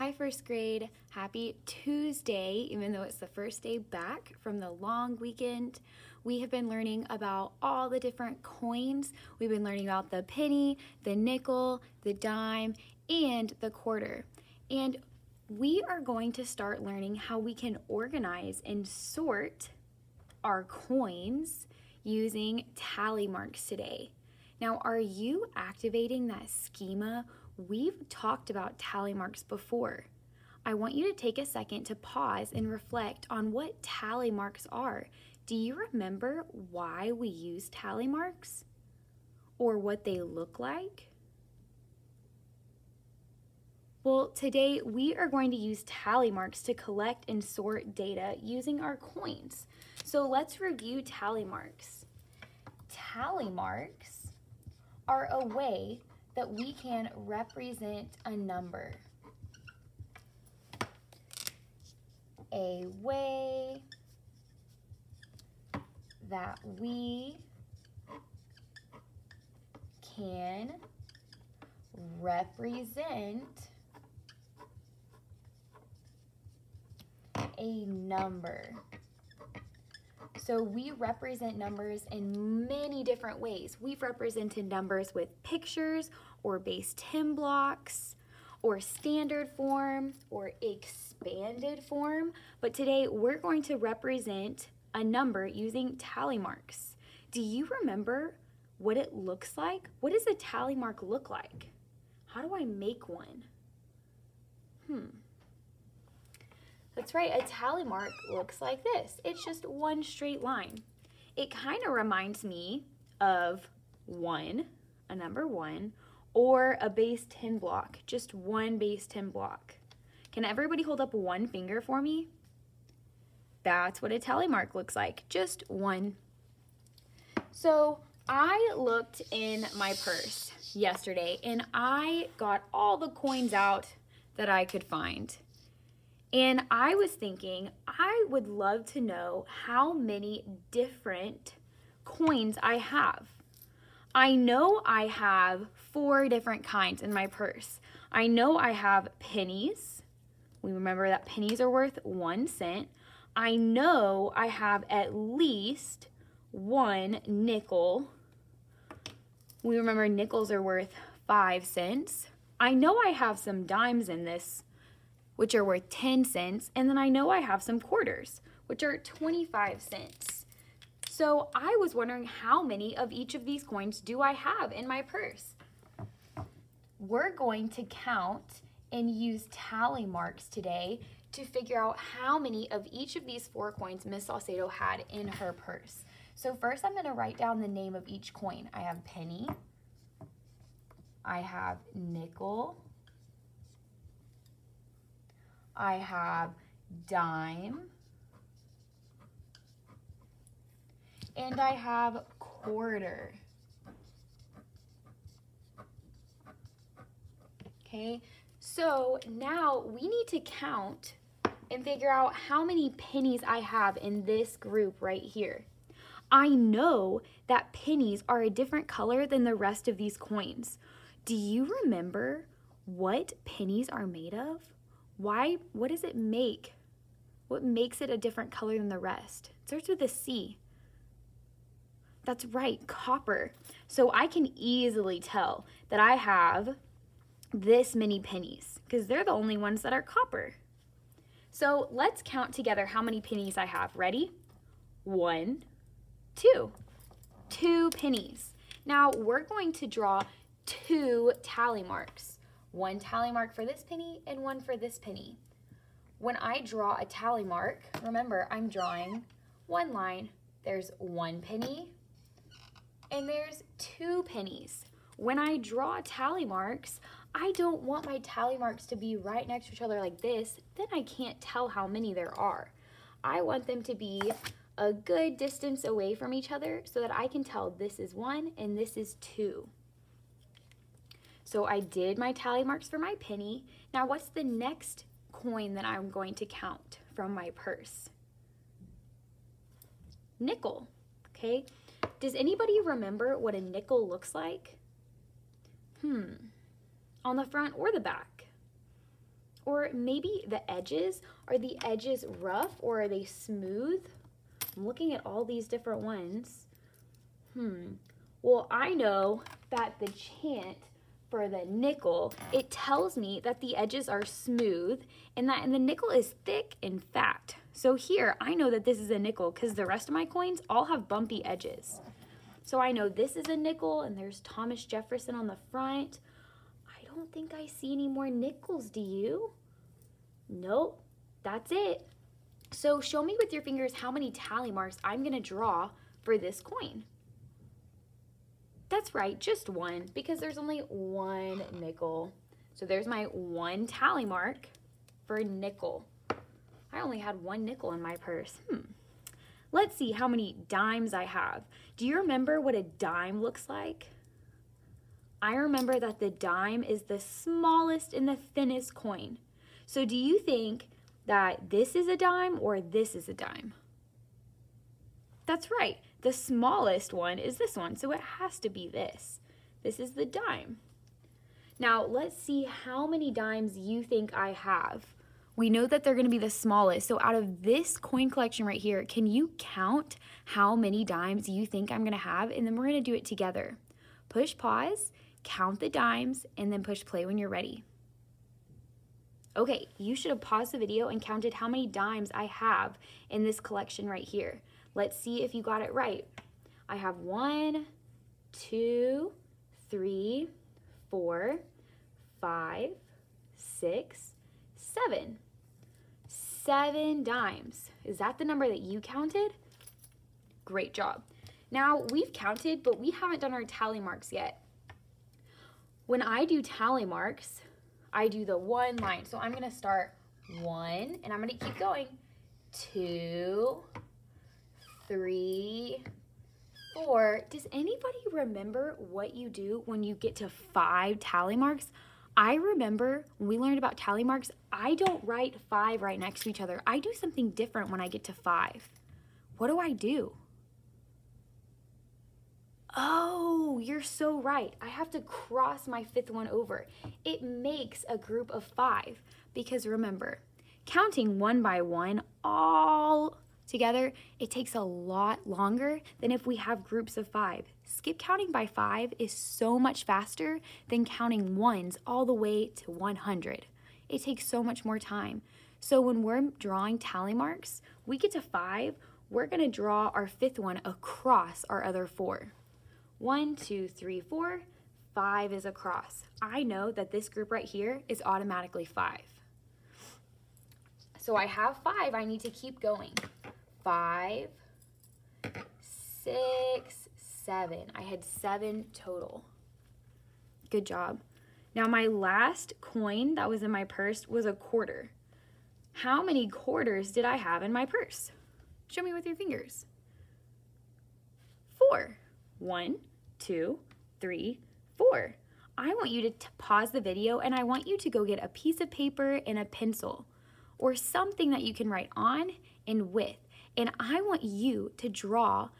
Hi, first grade. Happy Tuesday, even though it's the first day back from the long weekend. We have been learning about all the different coins. We've been learning about the penny, the nickel, the dime, and the quarter. And we are going to start learning how we can organize and sort our coins using tally marks today. Now, are you activating that schema We've talked about tally marks before. I want you to take a second to pause and reflect on what tally marks are. Do you remember why we use tally marks? Or what they look like? Well, today we are going to use tally marks to collect and sort data using our coins. So let's review tally marks. Tally marks are a way that we can represent a number. A way that we can represent a number. So we represent numbers in many different ways. We've represented numbers with pictures or base 10 blocks or standard form or expanded form. But today we're going to represent a number using tally marks. Do you remember what it looks like? What does a tally mark look like? How do I make one? Hmm. That's right, a tally mark looks like this. It's just one straight line. It kind of reminds me of one, a number one, or a base 10 block, just one base 10 block. Can everybody hold up one finger for me? That's what a tally mark looks like, just one. So I looked in my purse yesterday and I got all the coins out that I could find. And I was thinking, I would love to know how many different coins I have. I know I have four different kinds in my purse. I know I have pennies. We remember that pennies are worth one cent. I know I have at least one nickel. We remember nickels are worth five cents. I know I have some dimes in this which are worth 10 cents, and then I know I have some quarters, which are 25 cents. So I was wondering how many of each of these coins do I have in my purse? We're going to count and use tally marks today to figure out how many of each of these four coins Miss Salcedo had in her purse. So first I'm going to write down the name of each coin. I have penny, I have nickel, I have dime, and I have quarter. Okay, so now we need to count and figure out how many pennies I have in this group right here. I know that pennies are a different color than the rest of these coins. Do you remember what pennies are made of? Why, what does it make? What makes it a different color than the rest? It starts with a C. That's right, copper. So I can easily tell that I have this many pennies because they're the only ones that are copper. So let's count together how many pennies I have. Ready? One, two. Two pennies. Now we're going to draw two tally marks one tally mark for this penny and one for this penny. When I draw a tally mark, remember I'm drawing one line. There's one penny and there's two pennies. When I draw tally marks, I don't want my tally marks to be right next to each other like this, then I can't tell how many there are. I want them to be a good distance away from each other so that I can tell this is one and this is two. So I did my tally marks for my penny. Now what's the next coin that I'm going to count from my purse? Nickel, okay? Does anybody remember what a nickel looks like? Hmm, on the front or the back? Or maybe the edges, are the edges rough or are they smooth? I'm looking at all these different ones. Hmm. Well, I know that the chant for the nickel, it tells me that the edges are smooth and that the nickel is thick and fat. So here, I know that this is a nickel because the rest of my coins all have bumpy edges. So I know this is a nickel and there's Thomas Jefferson on the front. I don't think I see any more nickels, do you? Nope, that's it. So show me with your fingers how many tally marks I'm gonna draw for this coin. That's right, just one, because there's only one nickel. So there's my one tally mark for nickel. I only had one nickel in my purse. Hmm. Let's see how many dimes I have. Do you remember what a dime looks like? I remember that the dime is the smallest and the thinnest coin. So do you think that this is a dime or this is a dime? That's right. The smallest one is this one, so it has to be this. This is the dime. Now, let's see how many dimes you think I have. We know that they're going to be the smallest, so out of this coin collection right here, can you count how many dimes you think I'm going to have? And then we're to do it together. Push pause, count the dimes, and then push play when you're ready. Okay, you should have paused the video and counted how many dimes I have in this collection right here. Let's see if you got it right. I have one, two, three, four, five, six, seven. Seven dimes. Is that the number that you counted? Great job. Now, we've counted, but we haven't done our tally marks yet. When I do tally marks, I do the one line. So I'm to start one, and I'm to keep going. Two, three, four. Does anybody remember what you do when you get to five tally marks? I remember when we learned about tally marks, I don't write five right next to each other. I do something different when I get to five. What do I do? Oh, you're so right. I have to cross my fifth one over. It makes a group of five because remember, counting one by one all together, it takes a lot longer than if we have groups of five. Skip counting by five is so much faster than counting ones all the way to 100. It takes so much more time. So when we're drawing tally marks, we get to five, we're gonna draw our fifth one across our other four. One, two, three, four, five is across. I know that this group right here is automatically five. So I have five, I need to keep going five, six, seven. I had seven total. Good job. Now my last coin that was in my purse was a quarter. How many quarters did I have in my purse? Show me with your fingers. Four. One, two, three, four. I want you to pause the video and I want you to go get a piece of paper and a pencil or something that you can write on and with. And I want you to draw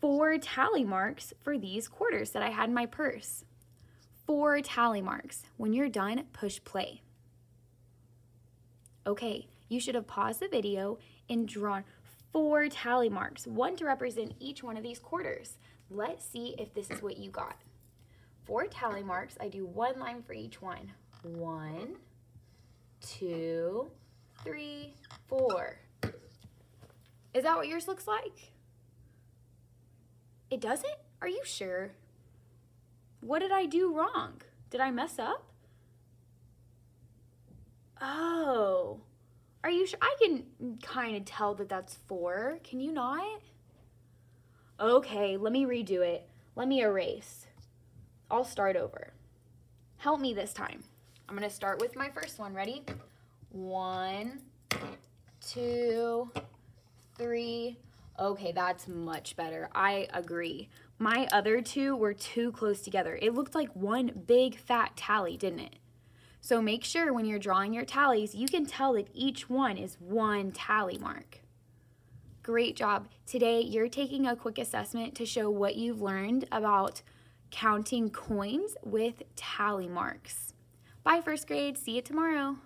four tally marks for these quarters that I had in my purse. Four tally marks. When you're done, push play. Okay, you should have paused the video and drawn four tally marks, one to represent each one of these quarters. Let's see if this is what you got. Four tally marks, I do one line for each one. One, two, three, four. Is that what yours looks like? It doesn't? Are you sure? What did I do wrong? Did I mess up? Oh, are you sure? I can kind of tell that that's four. Can you not? Okay, let me redo it. Let me erase. I'll start over. Help me this time. I'm to start with my first one. Ready? One, two, three. Okay, that's much better. I agree. My other two were too close together. It looked like one big fat tally, didn't it? So make sure when you're drawing your tallies, you can tell that each one is one tally mark. Great job. Today, you're taking a quick assessment to show what you've learned about counting coins with tally marks. Bye, first grade. See you tomorrow.